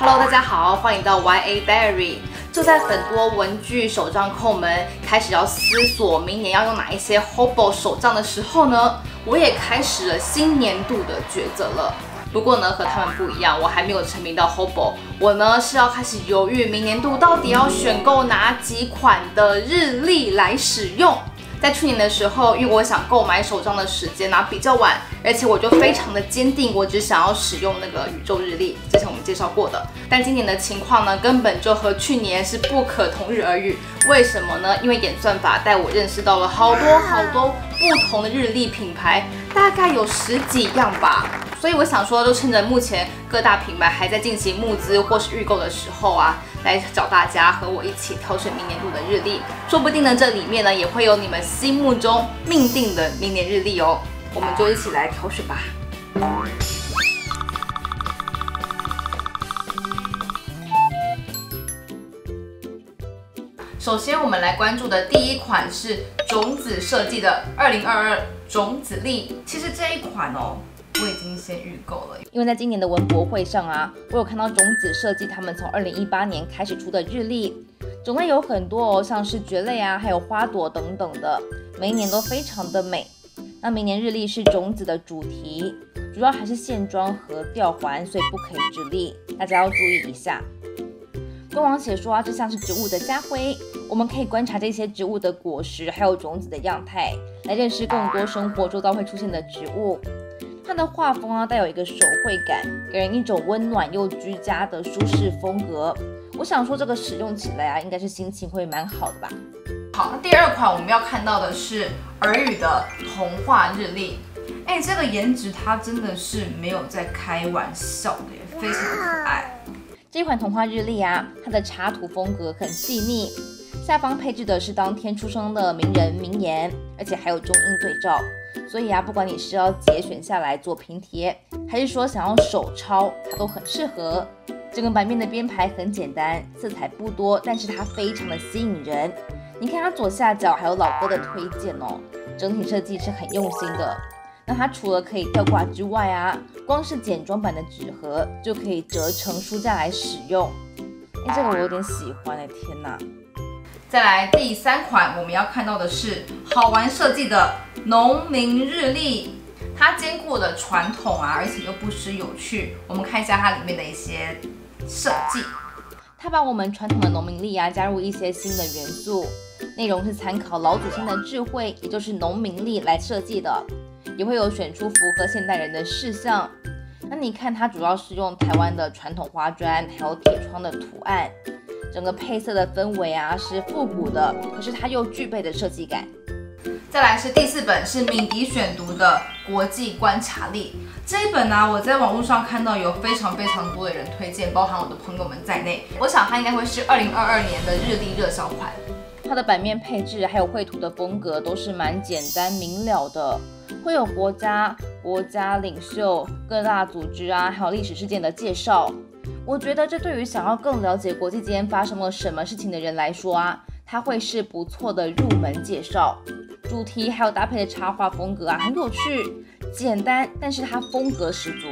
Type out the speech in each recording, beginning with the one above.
Hello，大家好，欢迎到 YA Diary。就在很多文具手账控们开始要思索明年要用哪一些 Hobo 手账的时候呢，我也开始了新年度的抉择了。不过呢，和他们不一样，我还没有成名到 Hobo，我呢是要开始犹豫明年度到底要选购哪几款的日历来使用。在去年的时候，因为我想购买手账的时间呢比较晚，而且我就非常的坚定，我只想要使用那个宇宙日历，之前我们介绍过的。但今年的情况呢，根本就和去年是不可同日而语。为什么呢？因为演算法带我认识到了好多好多不同的日历品牌，大概有十几样吧。所以我想说，就趁着目前各大品牌还在进行募资或是预购的时候啊，来找大家和我一起挑选明年度的日历。说不定呢，这里面呢也会有你们心目中命定的明年日历哦。我们就一起来挑选吧。首先，我们来关注的第一款是种子设计的二零二二种子历。其实这一款哦。我已经先预购了，因为在今年的文博会上啊，我有看到种子设计他们从二零一八年开始出的日历，种类有很多哦，像是蕨类啊，还有花朵等等的，每一年都非常的美。那明年日历是种子的主题，主要还是线装和吊环，所以不可以直立，大家要注意一下。官网写说啊，这像是植物的家徽，我们可以观察这些植物的果实还有种子的样态，来认识更多生活周遭会出现的植物。它的画风啊，带有一个手绘感，给人一种温暖又居家的舒适风格。我想说，这个使用起来啊，应该是心情会蛮好的吧。好，那第二款我们要看到的是耳语的童话日历。哎，这个颜值它真的是没有在开玩笑的，耶，非常可爱。这款童话日历啊，它的插图风格很细腻，下方配置的是当天出生的名人名言，而且还有中英对照。所以啊，不管你是要节选下来做拼贴，还是说想要手抄，它都很适合。整个版面的编排很简单，色彩不多，但是它非常的吸引人。你看它左下角还有老哥的推荐哦，整体设计是很用心的。那它除了可以吊挂之外啊，光是简装版的纸盒就可以折成书架来使用。哎，这个我有点喜欢哎，天哪！再来第三款，我们要看到的是好玩设计的农民日历，它兼顾了传统啊，而且又不失有趣。我们看一下它里面的一些设计，它把我们传统的农民历啊加入一些新的元素，内容是参考老祖先的智慧，也就是农民历来设计的，也会有选出符合现代人的事项。那你看它主要是用台湾的传统花砖，还有铁窗的图案。整个配色的氛围啊是复古的，可是它又具备的设计感。再来是第四本，是敏迪选读的国际观察力。这一本呢，我在网络上看到有非常非常多的人推荐，包含我的朋友们在内。我想它应该会是二零二二年的日历热销款。它的版面配置还有绘图的风格都是蛮简单明了的，会有国家、国家领袖、各大组织啊，还有历史事件的介绍。我觉得这对于想要更了解国际间发生了什么事情的人来说啊，它会是不错的入门介绍。主题还有搭配的插画风格啊，很有趣，简单，但是它风格十足。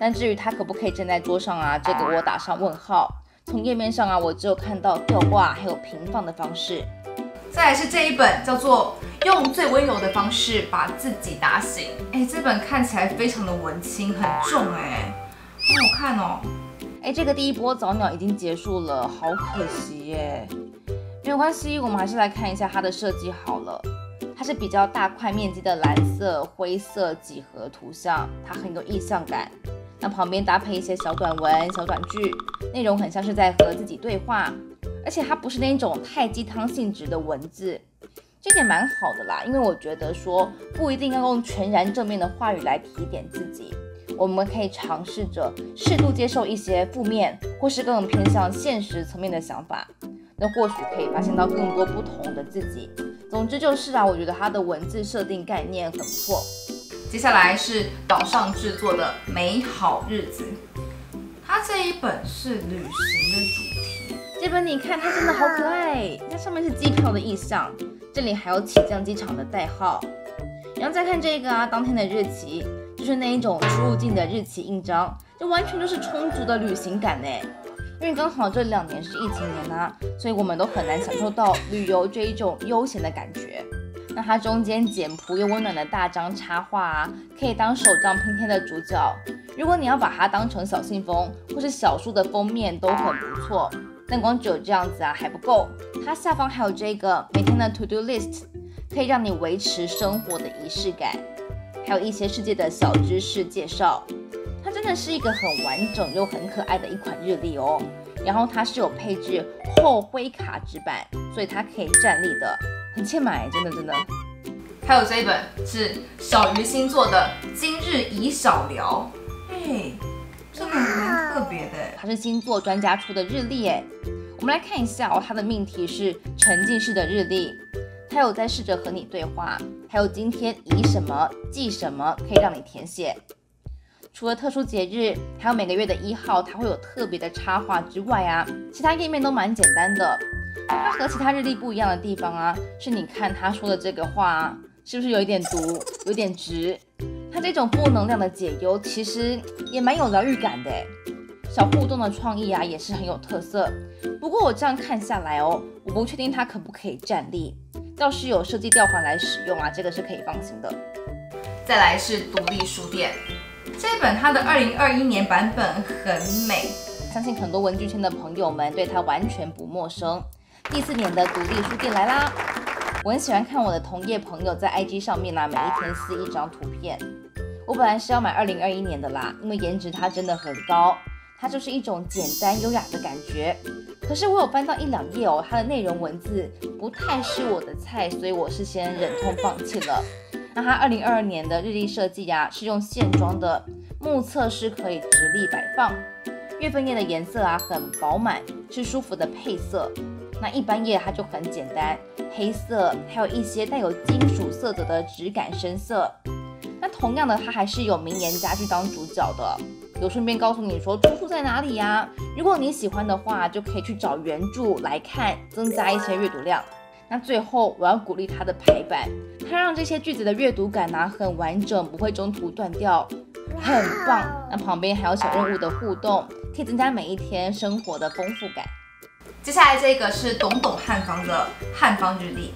但至于它可不可以站在桌上啊，这个我打上问号。从页面上啊，我只有看到吊挂还有平放的方式。再来是这一本，叫做用最温柔的方式把自己打醒。哎，这本看起来非常的文青，很重哎，好好看哦。哎，这个第一波早鸟已经结束了，好可惜耶。没有关系，我们还是来看一下它的设计好了。它是比较大块面积的蓝色、灰色几何图像，它很有意象感。那旁边搭配一些小短文、小短句，内容很像是在和自己对话，而且它不是那种太鸡汤性质的文字，这点蛮好的啦。因为我觉得说不一定要用全然正面的话语来提点自己。我们可以尝试着适度接受一些负面，或是更偏向现实层面的想法，那或许可以发现到更多不同的自己。总之就是啊，我觉得它的文字设定概念很不错。接下来是岛上制作的美好日子，它这一本是旅行的主题。这本你看它真的好可爱，它上面是机票的意象，这里还有起降机场的代号，然后再看这个啊，当天的日期。就是那一种出入境的日期印章，这完全就是充足的旅行感呢。因为刚好这两年是疫情年啊，所以我们都很难享受到旅游这一种悠闲的感觉。那它中间简朴又温暖的大张插画啊，可以当手账拼贴的主角。如果你要把它当成小信封或是小书的封面，都很不错。但光只有这样子啊还不够，它下方还有这个每天的 to do list，可以让你维持生活的仪式感，还有一些世界的小知识介绍。它真的是一个很完整又很可爱的一款日历哦。然后它是有配置厚灰卡纸板，所以它可以站立的，很欠买，真的真的。还有这一本是小鱼星座的今日宜少聊，哎，这个蛮特别的，它是星座专家出的日历哎。我们来看一下哦，它的命题是沉浸式的日历，它有在试着和你对话，还有今天以什么记什么，可以让你填写。除了特殊节日，还有每个月的一号，它会有特别的插画之外啊，其他页面都蛮简单的。它和其他日历不一样的地方啊，是你看他说的这个话，是不是有一点毒，有点直？它这种负能量的解忧，其实也蛮有疗愈感的。小互动的创意啊，也是很有特色。不过我这样看下来哦，我不确定它可不可以站立。要是有设计吊环来使用啊，这个是可以放心的。再来是独立书店。这本它的二零二一年版本很美，相信很多文具圈的朋友们对它完全不陌生。第四年的独立书店来啦！我很喜欢看我的同业朋友在 IG 上面呢，每一天撕一张图片。我本来是要买二零二一年的啦，因为颜值它真的很高，它就是一种简单优雅的感觉。可是我有翻到一两页哦，它的内容文字不太是我的菜，所以我是先忍痛放弃了。那它二零二二年的日历设计呀，是用线装的，目测是可以直立摆放。月份页的颜色啊很饱满，是舒服的配色。那一般页它就很简单，黑色，还有一些带有金属色泽的质感深色。那同样的，它还是有名言家具当主角的，有顺便告诉你说出处在哪里呀？如果你喜欢的话，就可以去找原著来看，增加一些阅读量。那最后我要鼓励他的排版，他让这些句子的阅读感呢很完整，不会中途断掉，很棒。那旁边还有小任务的互动，可以增加每一天生活的丰富感。接下来这个是懂懂汉方的汉方日历，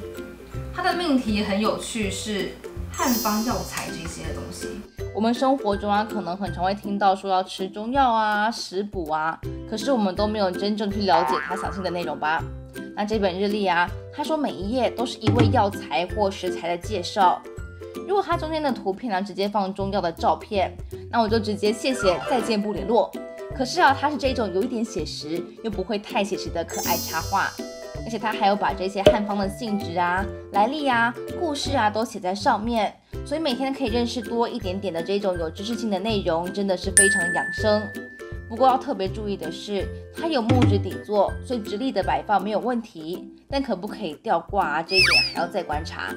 它的命题很有趣，是汉方药材这些东西。我们生活中啊，可能很常会听到说要吃中药啊、食补啊，可是我们都没有真正去了解它详细的内容吧？那这本日历啊，他说每一页都是一味药材或食材的介绍。如果它中间的图片呢直接放中药的照片，那我就直接谢谢再见不联络。可是啊，它是这种有一点写实又不会太写实的可爱插画，而且它还有把这些汉方的性质啊、来历啊、故事啊都写在上面，所以每天可以认识多一点点的这种有知识性的内容，真的是非常养生。不过要特别注意的是，它有木质底座，所以直立的摆放没有问题。但可不可以吊挂啊？这一点还要再观察。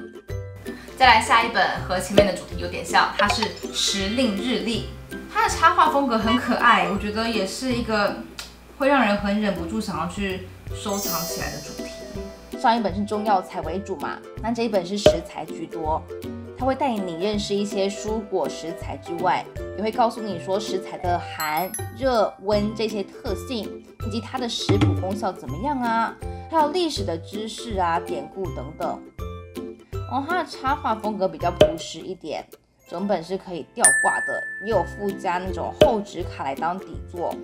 再来下一本和前面的主题有点像，它是时令日历，它的插画风格很可爱，我觉得也是一个会让人很忍不住想要去收藏起来的主题。上一本是中药材为主嘛，那这一本是食材居多。它会带你认识一些蔬果食材之外，也会告诉你说食材的寒、热、温这些特性，以及它的食补功效怎么样啊？还有历史的知识啊、典故等等。哦，它的插画风格比较朴实一点，整本是可以吊挂的，也有附加那种厚纸卡来当底座。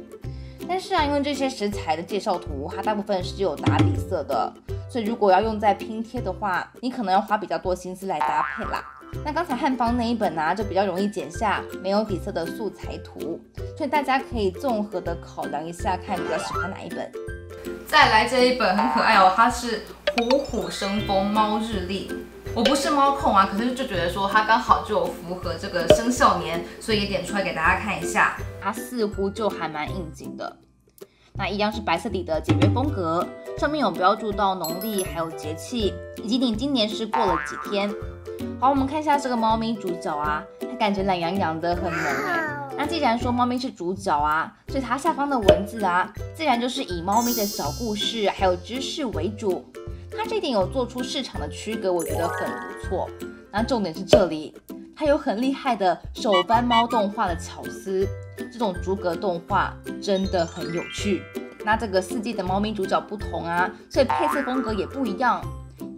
但是啊，因为这些食材的介绍图，它大部分是有打底色的，所以如果要用在拼贴的话，你可能要花比较多心思来搭配啦。那刚才汉方那一本呢，就比较容易剪下没有底色的素材图，所以大家可以综合的考量一下，看比较喜欢哪一本。再来这一本很可爱哦，它是虎虎生风猫日历。我不是猫控啊，可是就觉得说它刚好就符合这个生肖年，所以也点出来给大家看一下。它似乎就还蛮应景的。那一样是白色底的简约风格，上面有标注到农历还有节气，以及你今年是过了几天。好，我们看一下这个猫咪主角啊，它感觉懒洋洋的，很萌哎。那既然说猫咪是主角啊，所以它下方的文字啊，自然就是以猫咪的小故事还有知识为主。它这点有做出市场的区隔，我觉得很不错。那重点是这里，它有很厉害的手翻猫动画的巧思，这种逐格动画真的很有趣。那这个四季的猫咪主角不同啊，所以配色风格也不一样。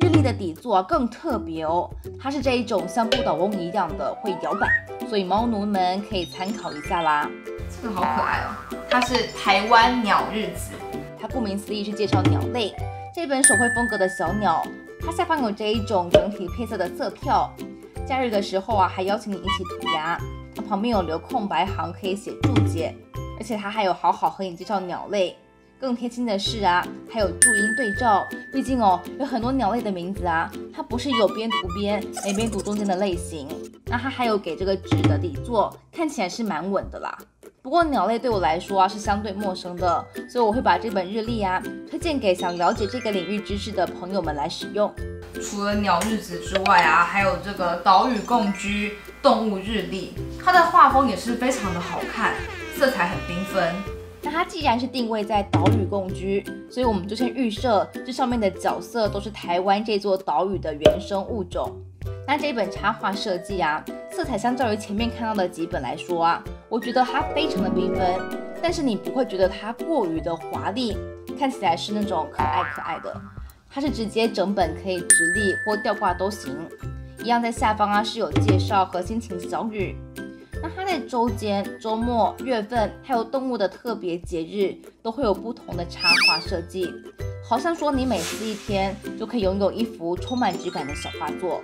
日历的底座啊更特别哦，它是这一种像不倒翁一样的会摇摆，所以猫奴们可以参考一下啦。这个好可爱哦，它是台湾鸟日子，它顾名思义是介绍鸟类。这本手绘风格的小鸟，它下方有这一种整体配色的色票。假日的时候啊，还邀请你一起涂鸦。它旁边有留空白行可以写注解，而且它还有好好和你介绍鸟类。更贴心的是啊，还有注音对照。毕竟哦，有很多鸟类的名字啊，它不是有边读边，没边读中间的类型。那它还有给这个纸的底座，看起来是蛮稳的啦。不过鸟类对我来说啊是相对陌生的，所以我会把这本日历啊推荐给想了解这个领域知识的朋友们来使用。除了鸟日子之外啊，还有这个岛屿共居动物日历，它的画风也是非常的好看，色彩很缤纷。那它既然是定位在岛屿共居，所以我们就先预设这上面的角色都是台湾这座岛屿的原生物种。那这本插画设计啊，色彩相较于前面看到的几本来说啊，我觉得它非常的缤纷，但是你不会觉得它过于的华丽，看起来是那种可爱可爱的。它是直接整本可以直立或吊挂都行，一样在下方啊是有介绍和心情小语。那它在周间、周末、月份还有动物的特别节日都会有不同的插画设计，好像说你每撕一天就可以拥有一幅充满质感的小画作。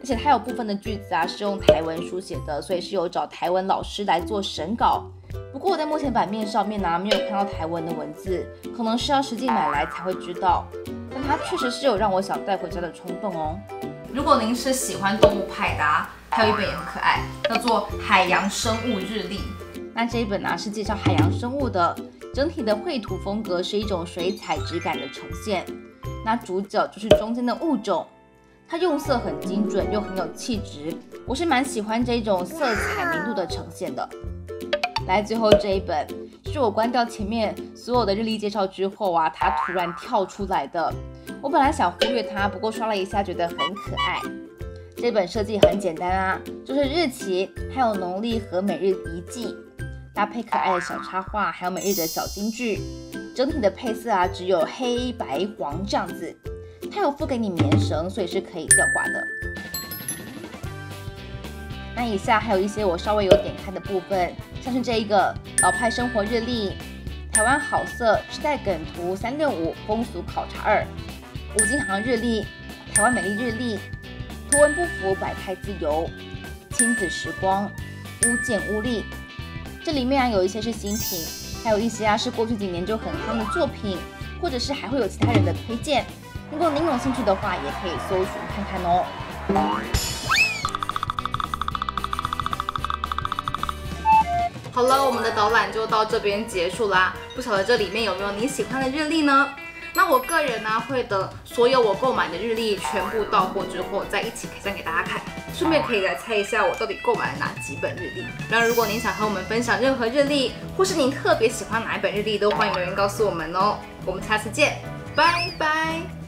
而且它有部分的句子啊是用台文书写的，所以是有找台文老师来做审稿。不过我在目前版面上面呢没有看到台文的文字，可能是要实际买来才会知道。但它确实是有让我想带回家的冲动哦。如果您是喜欢动物派的，还有一本也很可爱，叫做《海洋生物日历》。那这一本呢是介绍海洋生物的，整体的绘图风格是一种水彩质感的呈现。那主角就是中间的物种。它用色很精准，又很有气质，我是蛮喜欢这种色彩明度的呈现的。来，最后这一本是我关掉前面所有的日历介绍之后啊，它突然跳出来的。我本来想忽略它，不过刷了一下，觉得很可爱。这本设计很简单啊，就是日期，还有农历和每日一记，搭配可爱的小插画，还有每日的小金句。整体的配色啊，只有黑白黄这样子。它有附给你棉绳，所以是可以吊挂的。那以下还有一些我稍微有点开的部分，像是这一个老派生活日历、台湾好色时代梗图三六五风俗考察二、五金行日历、台湾美丽日历、图文不符百态自由、亲子时光、屋建屋立。这里面啊有一些是新品，还有一些啊是过去几年就很夯的作品，或者是还会有其他人的推荐。如果您有兴趣的话，也可以搜寻看看哦。好了，我们的导览就到这边结束啦。不晓得这里面有没有你喜欢的日历呢？那我个人呢，会等所有我购买的日历全部到货之后，再一起开箱给大家看，顺便可以来猜一下我到底购买了哪几本日历。那如果您想和我们分享任何日历，或是您特别喜欢哪一本日历，都欢迎留言告诉我们哦。我们下次见，拜拜。